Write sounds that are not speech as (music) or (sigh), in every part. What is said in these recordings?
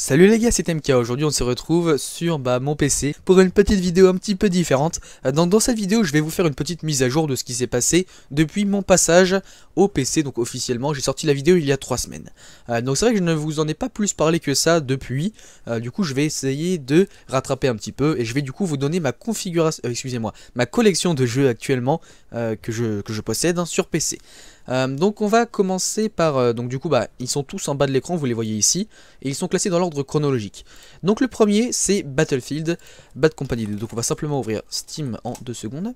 Salut les gars, c'est MK. Aujourd'hui, on se retrouve sur bah, mon PC pour une petite vidéo un petit peu différente. Dans, cette vidéo, je vais vous faire une petite mise à jour de ce qui s'est passé depuis mon passage au PC. Donc officiellement, j'ai sorti la vidéo il y a 3 semaines. Euh, donc c'est vrai que je ne vous en ai pas plus parlé que ça depuis. Euh, du coup, je vais essayer de rattraper un petit peu et je vais du coup vous donner ma configuration, euh, excusez-moi, ma collection de jeux actuellement que, je, que je possède hein, sur PC. Euh, donc on va commencer par, euh, donc du coup bah ils sont tous en bas de l'écran, vous les voyez ici, et ils sont classés dans l'ordre chronologique. Donc le premier c'est Battlefield, Bad Company 2, donc on va simplement ouvrir Steam en 2 secondes.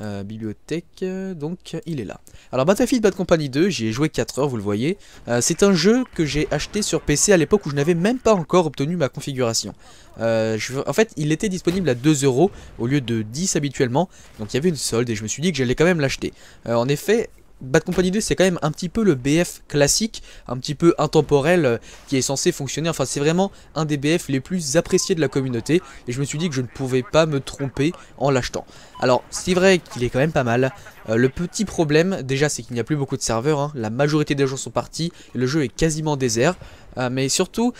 Euh, bibliothèque, donc il est là. Alors Battlefield Bad Company 2, j'y ai joué 4 heures, vous le voyez. C'est un jeu que j'ai acheté sur PC à l'époque où je n'avais même pas encore obtenu ma configuration. En fait, il était disponible à 2 euros au lieu de 10 habituellement, donc il y avait une solde et je me suis dit que j'allais quand même l'acheter. En effet, Bad Company 2 c'est quand même un petit peu le BF classique, un petit peu intemporel euh, qui est censé fonctionner, enfin c'est vraiment un des BF les plus appréciés de la communauté. Et je me suis dit que je ne pouvais pas me tromper en l'achetant. Alors c'est vrai qu'il est quand même pas mal, euh, le petit problème déjà c'est qu'il n'y a plus beaucoup de serveurs, hein. la majorité des gens sont partis. Le jeu est quasiment désert, euh, mais surtout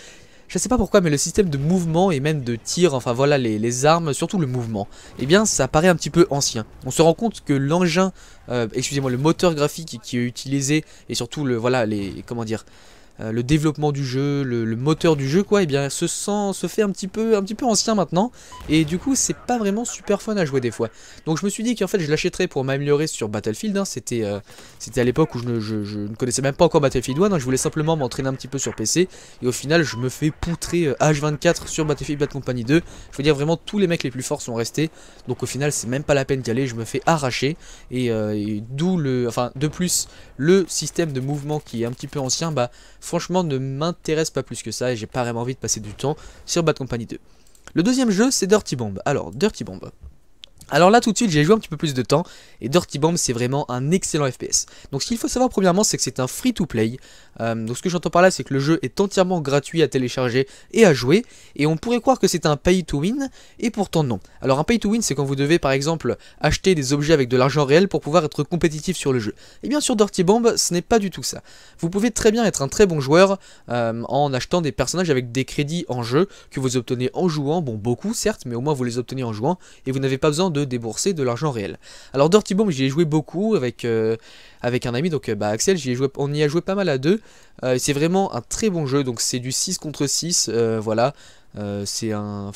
je sais pas pourquoi, mais le système de mouvement et même de tir, enfin voilà, les, armes, surtout le mouvement, eh bien ça paraît un petit peu ancien. On se rend compte que l'engin, euh, excusez-moi, le moteur graphique qui est utilisé, et surtout le, voilà, les, comment dire, euh, le développement du jeu, le, moteur du jeu quoi, et eh bien se sent, se fait un petit peu, un peu ancien maintenant, et du coup c'est pas vraiment super fun à jouer des fois. Donc je me suis dit qu'en fait je l'achèterais pour m'améliorer sur Battlefield, hein. c'était euh, c'était à l'époque où je ne, connaissais même pas encore Battlefield 1, hein. je voulais simplement m'entraîner un petit peu sur PC, et au final je me fais poutrer euh, H24 sur Battlefield Bad Company 2, je veux dire vraiment tous les mecs les plus forts sont restés, donc au final c'est même pas la peine d'y aller, je me fais arracher, et, et d'où le, enfin de plus le système de mouvement qui est un petit peu ancien, bah franchement ne m'intéresse pas plus que ça et j'ai pas vraiment envie de passer du temps sur Bad Company 2. Le deuxième jeu c'est Dirty Bomb. Alors Dirty Bomb. Alors là tout de suite j'ai joué un petit peu plus de temps et Dirty Bomb c'est vraiment un excellent FPS. Donc ce qu'il faut savoir premièrement c'est que c'est un free to play. Euh, donc ce que j'entends par là c'est que le jeu est entièrement gratuit à télécharger et à jouer et on pourrait croire que c'est un pay to win et pourtant non. Alors un pay to win c'est quand vous devez par exemple acheter des objets avec de l'argent réel pour pouvoir être compétitif sur le jeu. Et bien sur Dirty Bomb ce n'est pas du tout ça. Vous pouvez très bien être un très bon joueur euh, en achetant des personnages avec des crédits en jeu que vous obtenez en jouant, bon beaucoup certes mais au moins vous les obtenez en jouant et vous n'avez pas besoin de débourser de l'argent réel. Alors Dirty Bomb j'y ai joué beaucoup avec, euh, avec un ami, donc euh, bah, Axel, ai joué, on y a joué pas mal à deux. Euh, c'est vraiment un très bon jeu, donc c'est du 6 contre 6, euh, voilà. c'est un...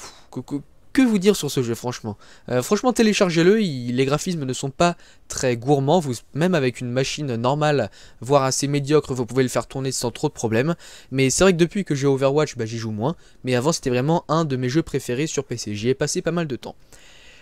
Que, vous dire sur ce jeu franchement Franchement téléchargez-le, les graphismes ne sont pas très gourmands, même avec une machine normale, voire assez médiocre, vous pouvez le faire tourner sans trop de problèmes. Mais c'est vrai que depuis que j'ai Overwatch, bah, j'y joue moins, mais avant c'était vraiment un de mes jeux préférés sur PC, j'y ai passé pas mal de temps.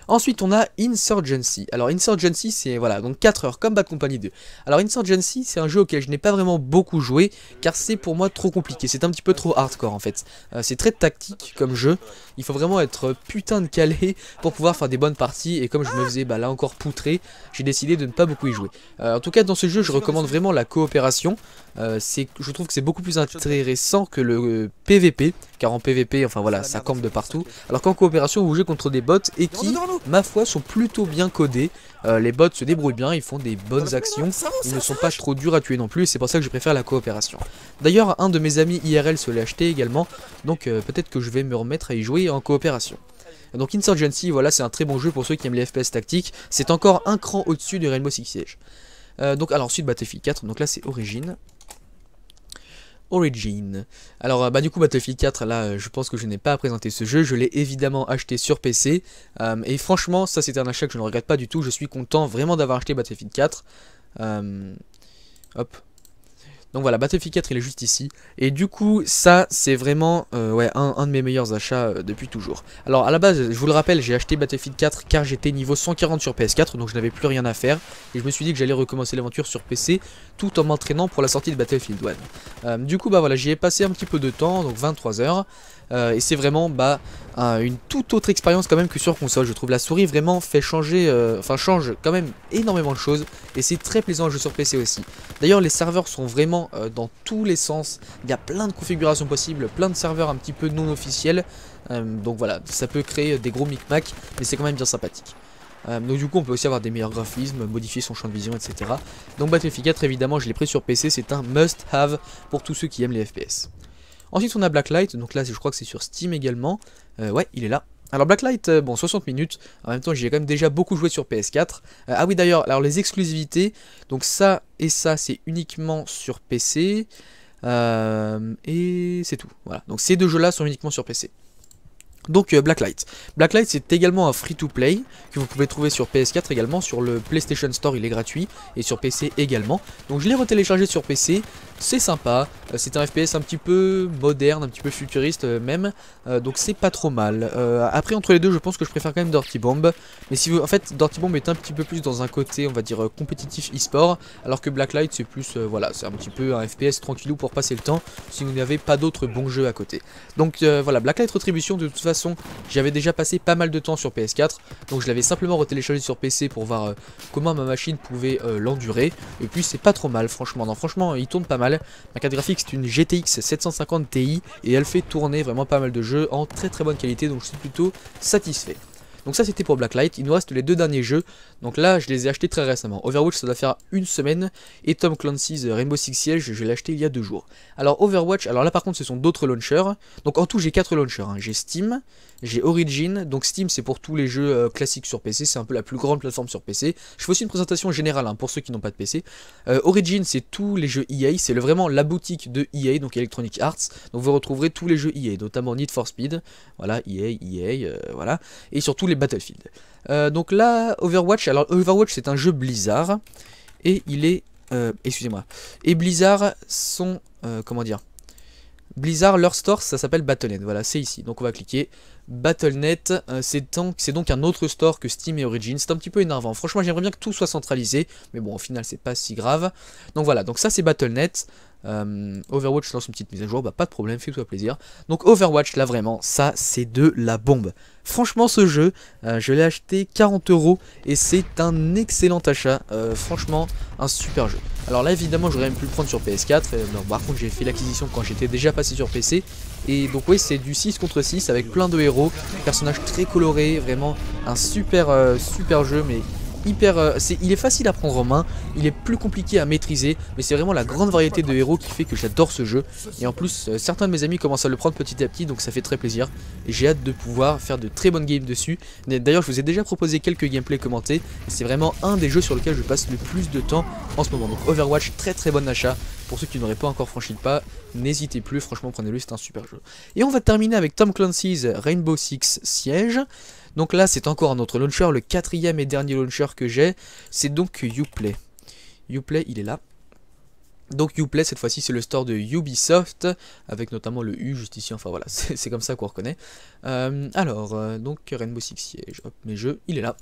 Ensuite, on a Insurgency. Alors, Insurgency, c'est voilà, donc 4 heures, comme Bad Company 2. Alors, Insurgency, c'est un jeu auquel je n'ai pas vraiment beaucoup joué, car c'est pour moi trop compliqué. C'est un petit peu trop hardcore en fait. Euh, c'est très tactique comme jeu. Il faut vraiment être putain de calé (laughs) pour pouvoir faire des bonnes parties. Et comme je me faisais bah, là encore poutrer, j'ai décidé de ne pas beaucoup y jouer. Euh, en tout cas, dans ce jeu, je recommande vraiment la coopération. Euh, je trouve que c'est beaucoup plus intéressant que le PVP, car en PVP, enfin voilà, ça campe de partout. Alors qu'en coopération, vous jouez contre des bots et qui, ma foi, sont plutôt bien codés. Euh, les bots se débrouillent bien, ils font des bonnes actions, ils ne sont pas trop durs à tuer non plus, c'est pour ça que je préfère la coopération. D'ailleurs, un de mes amis IRL se l'a acheté également, donc euh, peut-être que je vais me remettre à y jouer en coopération. Donc Insurgency, voilà, c'est un très bon jeu pour ceux qui aiment les FPS tactiques, c'est encore un cran au-dessus de Rainbow Six Siege. Euh, donc alors ensuite Battlefield 4, donc là c'est Origin. Origin. Alors bah du coup Battlefield 4 là je pense que je n'ai pas à présenter ce jeu, je l'ai évidemment acheté sur PC euh, et franchement ça c'est un achat que je ne regrette pas du tout, je suis content vraiment d'avoir acheté Battlefield 4. Euh, hop, donc voilà, Battlefield 4 il est juste ici. Et du coup, ça c'est vraiment euh, un, de mes meilleurs achats euh, depuis toujours. Alors à la base, je vous le rappelle, j'ai acheté Battlefield 4 car j'étais niveau 140 sur PS4, donc je n'avais plus rien à faire. Et je me suis dit que j'allais recommencer l'aventure sur PC tout en m'entraînant pour la sortie de Battlefield 1. Euh, du coup, bah voilà, j'y ai passé un petit peu de temps, donc 23 heures. Euh, et c'est vraiment bah, un, une toute autre expérience quand même que sur console. Je trouve la souris vraiment fait changer, euh, enfin change quand même énormément de choses. Et c'est très plaisant à jouer sur PC aussi. D'ailleurs les serveurs sont vraiment euh, dans tous les sens. Il y a plein de configurations possibles, plein de serveurs un petit peu non officiels. Donc voilà, ça peut créer des gros micmacs, mais c'est quand même bien sympathique. Donc du coup on peut aussi avoir des meilleurs graphismes, modifier son champ de vision, etc. Donc Battlefield 4 évidemment je l'ai pris sur PC, c'est un must have pour tous ceux qui aiment les FPS. Ensuite on a Blacklight, donc là je crois que c'est sur Steam également. ouais, il est là. Alors Blacklight, bon 60 minutes, en même temps j'ai quand même déjà beaucoup joué sur PS4. ah oui d'ailleurs, alors les exclusivités, donc ça et ça c'est uniquement sur PC. et c'est tout, voilà. Donc ces deux jeux là sont uniquement sur PC. Donc euh, Blacklight. Blacklight c'est également un free-to-play que vous pouvez trouver sur PS4 également, sur le PlayStation Store il est gratuit et sur PC également. Donc je l'ai retéléchargé sur PC, c'est sympa, euh, c'est un FPS un petit peu moderne, un petit peu futuriste euh, même, donc c'est pas trop mal. après entre les deux je pense que je préfère quand même Dirty Bomb, mais si vous, en fait Dirty Bomb est un petit peu plus dans un côté on va dire compétitif e-sport, alors que Blacklight c'est plus, voilà, c'est un petit peu un FPS tranquillou pour passer le temps si vous n'avez pas d'autres bons jeux à côté. Donc voilà, Blacklight Retribution de toute façon j'avais déjà passé pas mal de temps sur PS4, donc je l'avais simplement retéléchargé sur PC pour voir euh, comment ma machine pouvait euh, l'endurer. Et puis c'est pas trop mal, franchement. Non, franchement, il tourne pas mal. Ma carte graphique c'est une GTX 750 Ti et elle fait tourner vraiment pas mal de jeux en très très bonne qualité, donc je suis plutôt satisfait. Donc ça c'était pour Blacklight, il nous reste les deux derniers jeux, donc là je les ai achetés très récemment. Overwatch ça doit faire une semaine, et Tom Clancy's Rainbow Six Siege je l'ai acheté il y a deux jours. Alors Overwatch, alors là par contre ce sont d'autres launchers, donc en tout j'ai quatre launchers, hein. j'ai Steam, j'ai Origin, donc Steam c'est pour tous les jeux euh, classiques sur PC, c'est un peu la plus grande plateforme sur PC. Je fais aussi une présentation générale hein, pour ceux qui n'ont pas de PC. Euh, Origin c'est tous les jeux EA, c'est vraiment la boutique de EA, donc Electronic Arts. Donc vous retrouverez tous les jeux EA, notamment Need for Speed, voilà, EA, EA, euh, voilà, et surtout les Battlefield. donc là, Overwatch, alors Overwatch c'est un jeu Blizzard, et il est... excusez-moi. Et Blizzard sont... comment dire Blizzard, leur store, ça s'appelle Battle.net. Voilà, c'est ici. Donc on va cliquer. Battle.net, euh, c'est donc un autre store que Steam et Origin. C'est un petit peu énervant. Franchement, j'aimerais bien que tout soit centralisé. Mais bon, au final, c'est pas si grave. Donc voilà, donc ça c'est Battle.net. Euh, Overwatch lance une petite mise à jour, bah pas de problème, fais-toi plaisir. Donc Overwatch, là vraiment, ça c'est de la bombe. Franchement ce jeu, euh, je l'ai acheté 40 euros et c'est un excellent achat. franchement, un super jeu. Alors là évidemment j'aurais même pu le prendre sur PS4, par contre j'ai fait l'acquisition quand j'étais déjà passé sur PC. Et donc oui c'est du 6 contre 6 avec plein de héros, personnages très colorés, vraiment un super euh, super jeu mais Euh, il est facile à prendre en main, il est plus compliqué à maîtriser, mais c'est vraiment la grande variété de héros qui fait que j'adore ce jeu. Et en plus, euh, certains de mes amis commencent à le prendre petit à petit, donc ça fait très plaisir. J'ai hâte de pouvoir faire de très bonnes games dessus. D'ailleurs, je vous ai déjà proposé quelques gameplays commentés, c'est vraiment un des jeux sur lesquels je passe le plus de temps en ce moment. Donc Overwatch, très très bon achat. Pour ceux qui n'auraient pas encore franchi le pas, n'hésitez plus, franchement prenez-le, c'est un super jeu. Et on va terminer avec Tom Clancy's Rainbow Six Siege. Donc là, c'est encore un autre launcher, le quatrième et dernier launcher que j'ai, c'est donc Uplay. Uplay, il est là. Donc Uplay cette fois-ci c'est le store de Ubisoft avec notamment le U juste ici, enfin voilà (laughs) c'est comme ça qu'on reconnaît. Euh, alors euh, donc Rainbow Six Siege, hop mes jeux, il est là.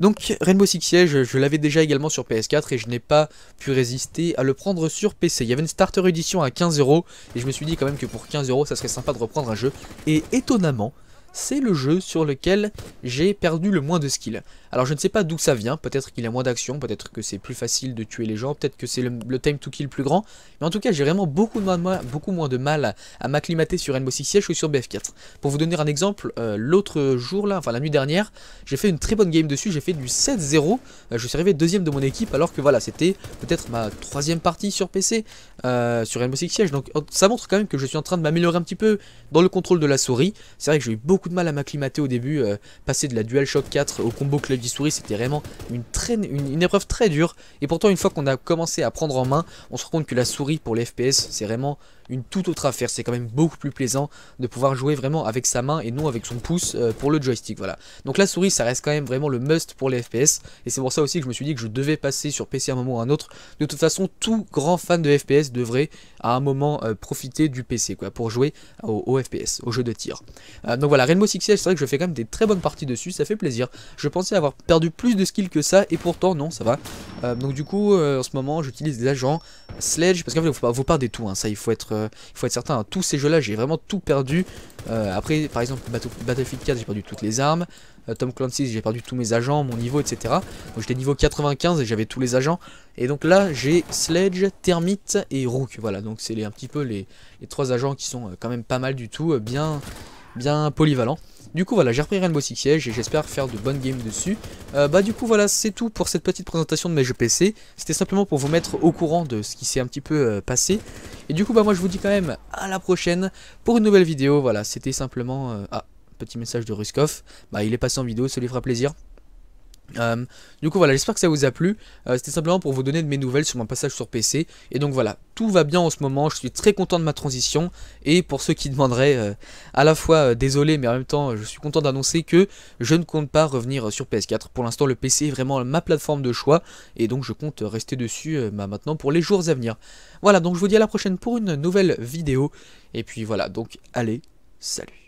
Donc Rainbow Six Siege je l'avais déjà également sur PS4 et je n'ai pas pu résister à le prendre sur PC. Il y avait une starter edition à 15 euros et je me suis dit quand même que pour 15 euros ça serait sympa de reprendre un jeu et étonnamment c'est le jeu sur lequel j'ai perdu le moins de skill. Alors je ne sais pas d'où ça vient, peut-être qu'il a moins d'action, peut-être que c'est plus facile de tuer les gens, peut-être que c'est le, time to kill plus grand, mais en tout cas j'ai vraiment beaucoup, moins de mal à, m'acclimater sur Rainbow Six Siege ou sur BF4. Pour vous donner un exemple, euh, l'autre jour là, enfin la nuit dernière, j'ai fait une très bonne game dessus, j'ai fait du 7-0, euh, je suis arrivé deuxième de mon équipe alors que voilà c'était peut-être ma troisième partie sur PC euh, sur Rainbow Six Siege, donc ça montre quand même que je suis en train de m'améliorer un petit peu dans le contrôle de la souris, c'est vrai que j'ai eu beaucoup de mal à m'acclimater au début, passer de la DualShock 4 au combo souris c'était vraiment une, très, une, épreuve très dure. Et pourtant, une fois qu'on a commencé à prendre en main, on se rend compte que la souris pour les FPS, c'est vraiment une toute autre affaire. C'est quand même beaucoup plus plaisant de pouvoir jouer vraiment avec sa main et non avec son pouce euh, pour le joystick. Voilà. Donc la souris, ça reste quand même vraiment le must pour les FPS. Et c'est pour ça aussi que je me suis dit que je devais passer sur PC à un moment ou à un autre. De toute façon, tout grand fan de FPS devrait à un moment euh, profiter du PC quoi, pour jouer au, FPS, au jeu de tir. Euh, donc voilà, Rainbow Six Siege, c'est vrai que je fais quand même des très bonnes parties dessus, ça fait plaisir. Je pensais avoir perdu plus de skills que ça et pourtant non, ça va. donc du coup, en ce moment, j'utilise des agents Sledge parce qu'en fait, faut pas, des tout, hein, ça il faut être euh, il faut être certain, tous ces jeux là j'ai vraiment tout perdu. Euh, après par exemple Battlefield 4 j'ai perdu toutes les armes, euh, Tom Clancy j'ai perdu tous mes agents, mon niveau etc. J'étais niveau 95 et j'avais tous les agents. Et donc là j'ai Sledge, Termite et Rook. Voilà donc c'est un petit peu les, les, trois agents qui sont quand même pas mal du tout, bien bien polyvalent. Du coup voilà, j'ai repris Rainbow Six Siege et j'espère faire de bonnes games dessus. Euh, bah du coup voilà, c'est tout pour cette petite présentation de mes jeux PC. C'était simplement pour vous mettre au courant de ce qui s'est un petit peu euh, passé. Et du coup bah moi je vous dis quand même à la prochaine pour une nouvelle vidéo. Voilà, c'était simplement... Euh, ah, petit message de Ruskov. Bah il est passé en vidéo, ça lui fera plaisir. Euh, du coup voilà, j'espère que ça vous a plu. Euh, c'était simplement pour vous donner de mes nouvelles sur mon passage sur PC. Et donc voilà, tout va bien en ce moment. Je suis très content de ma transition. Et pour ceux qui demanderaient, euh, à la fois désolé, mais en même temps, je suis content d'annoncer que je ne compte pas revenir sur PS4. Pour l'instant, le PC est vraiment ma plateforme de choix. Et donc je compte rester dessus bah, maintenant pour les jours à venir. Voilà, donc je vous dis à la prochaine pour une nouvelle vidéo. Et puis voilà, donc allez, salut.